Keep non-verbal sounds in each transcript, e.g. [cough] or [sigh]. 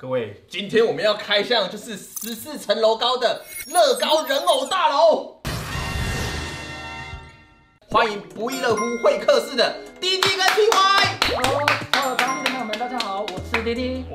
各位，今天我们要开箱就是十四层楼高的乐高人偶大楼。欢迎不亦乐乎会客室的滴滴跟 TY。有当地的朋友们，大家好，我是滴滴，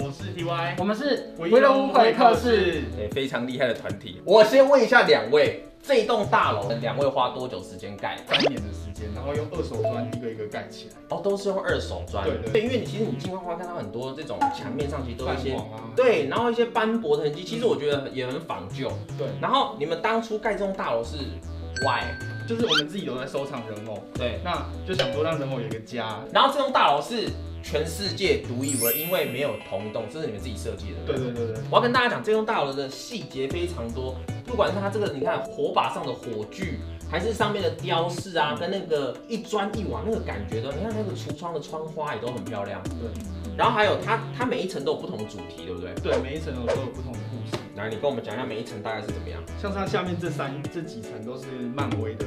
我们是维维龙会客室。哎，非常厉害的团体。我先问一下两位，这栋大楼两位花多久时间盖？三年的时间，然后用二手砖一个一个盖起来，哦，都是用二手砖。对对因为你其实你进花花看到很多这种墙面上其实都有一些啊，对，然后一些斑驳的痕迹，其实我觉得也很仿旧。对，然后你们当初盖这栋大楼是 why？就是我们自己有在收藏人偶，对，那就想说让人偶有一个家，然后这栋大楼是全世界独一无二，因为没有同一栋，这是你们自己设计的。对对对对，我要跟大家讲，这栋大楼的细节非常多，不管是它这个，你看火把上的火炬，还是上面的雕饰啊，跟那个一砖一瓦那个感觉的，你看那个橱窗的窗花也都很漂亮。对。然后还有它，它每一层都有不同的主题，对不对？对，每一层楼都有不同的故事，来，你跟我们讲一下每一层大概是怎么样？像它下面这三这几层都是漫威的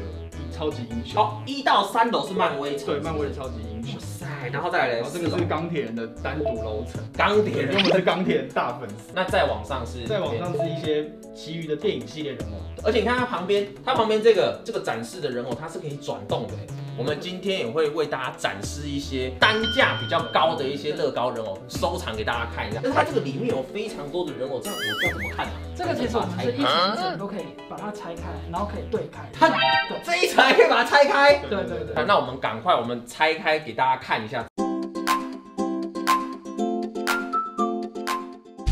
超级英雄，哦，一到三楼是漫威层，对，漫威的超级英雄哇，塞，然后再来然后这个是钢铁人的单独楼层，钢铁人因为我，们是钢铁人大粉丝，[laughs] 那再往上是再往上是一些其余的电影系列人偶，而且你看它旁边，它旁边这个这个展示的人偶，它是可以转动的。我们今天也会为大家展示一些单价比较高的一些乐高人偶，收藏给大家看一下。但是它这个里面有非常多的人偶，这样我要怎么看啊？这个其实我们是一层一层都可以把它拆开，然后可以对开。它这一层还可以把它拆开。对对对好那我们赶快，我们拆开给大家看一下。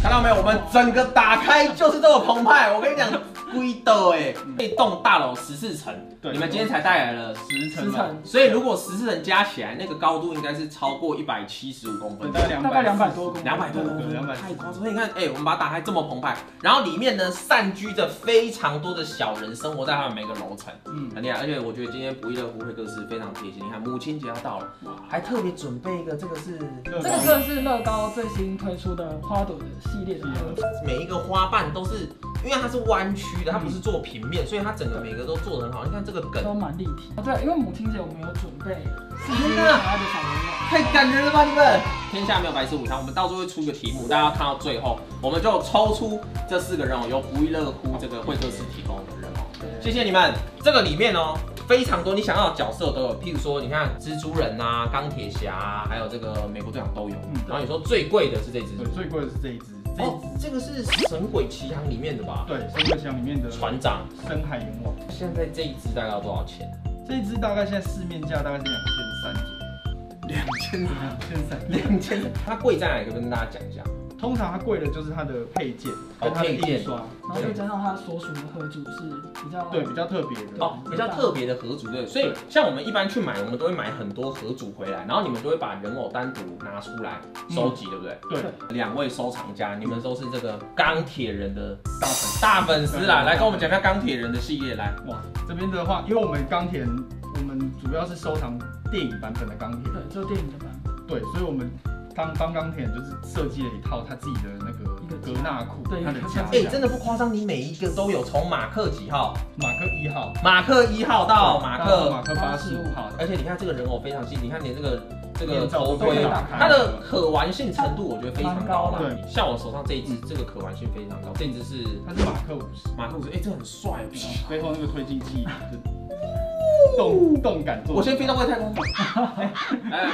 看到没有？我们整个打开就是这么澎湃。我跟你讲，龟斗哎，这栋大楼十四层，对你们今天才带来了十层吧，十层，所以如果十四层加起来，那个高度应该是超过一百七十五公分，。大概两大概两百多公分，两百多公对分，240太夸张！所以你看，哎、我们把它打开这么澎湃，然后里面呢散居着非常多的小人，生活在他们每个楼层，嗯，很厉害。而且我觉得今天不亦乐乎会客室非常贴心，你看母亲节要到了，还特别准备一个，这个是这这个是乐高最新推出的花朵的系列的盒子，每一个花瓣都是，因为它是弯曲的，它不是做平面，所以它整个每个都做得很好。你看这个梗，都蛮立体。哦，对，因为母亲节我们有准备四只天可哪爱的小人太感人了吧你们！天下没有白吃午餐，我们到时候会出一个题目，大家看到最后，我们就抽出这四个人哦，由不亦乐乎这个会客室提供的人偶。谢谢你们。这个里面哦，非常多你想要的角色都有，譬如说，你看蜘蛛人啊、钢铁侠啊，还有这个美国队长都有。嗯然后你说最贵的是这只，对，最贵的是这一只，哦，这个是《神鬼奇航》里面的吧？对，神鬼奇航里面的船长。深海阎王，现在这一只大概要多少钱？这一只大概现在市面价大概是两千三左右，两千两千三。两千。它贵在哪里？可以跟大家讲一下。通常它贵的就是它的配件跟它的配件印刷，然后再加上它所属的盒组是比较对，比较特别的。哦，比较特别的盒组对，所以像我们一般去买，我们都会买很多盒组回来，然后你们都会把人偶单独拿出来收集，对不对？对，两位收藏家，你们都是这个钢铁人的大粉大粉丝啦，来跟我们讲一下钢铁人的系列来。哇，这边的话，因为我们钢铁人，我们主要是收藏电影版本的钢铁人，对，只有电影的版本。对，所以我们当帮钢铁人就是设计了一套他自己的那个一个格纳库，对他的家哎、真的不夸张，你每一个都有，从马克几号，马克一号马克一号到马到克，马克八十五号，而且你看这个人偶非常细，你看你这个这个头盔都可以打，开它的可玩性程度我觉得非常高啦蛮高的。像我手上这一只，这个可玩性非常高，这一只是它是马克五十，马克五十，哎，这很帅。背后那个推进器 [laughs] 就动动感。我先飞到外太空。[laughs] 哎，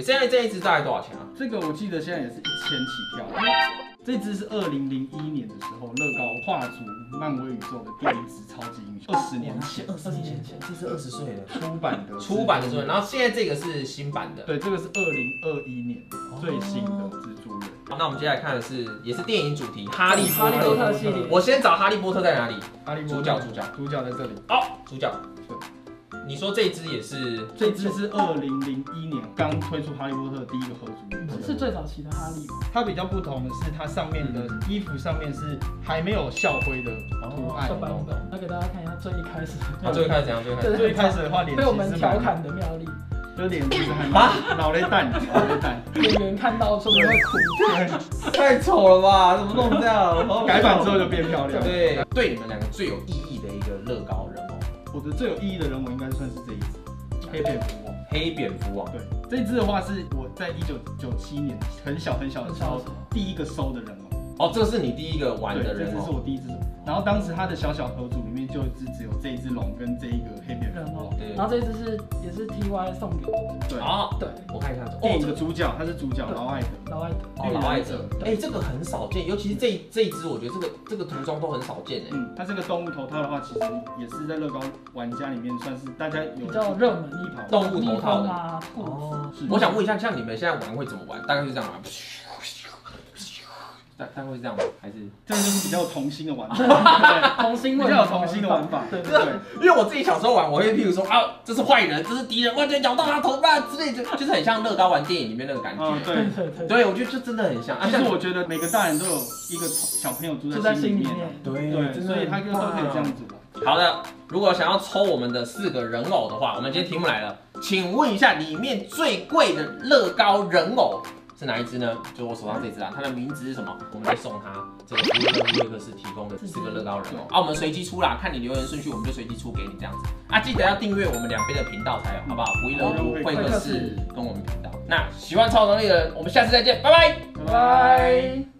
现在这一只大概多少钱啊？这个我记得现在也是一千起跳。这只是二零零一年的时候，乐高画出漫威宇宙的第一只超级英雄，二十年前二十年前，这是二十岁的出版的出版的时候，然后现在这个是新版的。对，这个是二零二一年最新的蜘蛛人。好，那我们接下来看的是，也是电影主题《哈利波。特系列，我先找哈利波特在哪里？哈利波特主角主角主角在这里。哦，主角对。你说这只也是这只是二零零一年刚推出哈利波特的第一个合组是最早期的哈利嘛？它比较不同的是，它上面的衣服上面是还没有校徽的图案小。版本，那给大家看一下最一开始啊，最后开始怎样？最开始最一开始的话，脸被我们调，侃的妙丽，就脸其实还脑雷蛋，脑雷蛋。演员看到说明会哭。太丑了吧？怎么弄这样？改版之后就变漂亮。对，对你们两个最有意义的一个乐高我的最有意义的人我应该算是这一只黑蝙蝠王。黑蝙蝠王。对，这只的话是我在一九九七年很小很小的时候第一个收的人偶，哦，这是你第一个玩对，的这只是。我第一只手。然后当时它的小小盒组里面就只只有这一只龙跟这一个黑蝙蝠然后这一只是也是 TY 送给我的，对，好，对，我看一下。电影这个的主角他是主角对劳艾德。老外的，哦，老爱者，哎、对。这个很少见，尤其是这这一只，我觉得这个这个涂装都很少见哎。嗯，它这个动物头套的话，其实也是在乐高玩家里面算是大家有比较热门一跑动物头套的。蜜蜂啊，兔子，哦是我想问一下，像你们现在玩会怎么玩？大概是这样玩，大大概会是这样吗？还是？这个就是比较有童心的玩法，[laughs] 对童心比较有童心的玩法，对对对对。因为我自己小时候玩，我会譬如说啊，这是坏人，这是敌人，完全咬到他头发之类的，就是很像乐高玩电影里面那个感觉。嗯，对。对对对，我觉得就真的很像。其实我觉得每个大人都有一个小朋友住就在在心里面心里面，对对，所以他就都可以这样子玩。好的，如果想要抽我们的四个人偶的话，我们今天题目来了，请问一下，里面最贵的乐高人偶是哪一只呢？就我手上这只啊，它的名字是什么？我们再送它这个福乐瑞克斯提供的四个乐高人偶啊，我们随机出啦，看你留言顺序，我们就随机出给你这样子啊，记得要订阅我们两边的频道才有，好不好？福乐瑞克斯跟我们频道。那喜欢超能力的人，我们下次再见，拜拜。拜拜。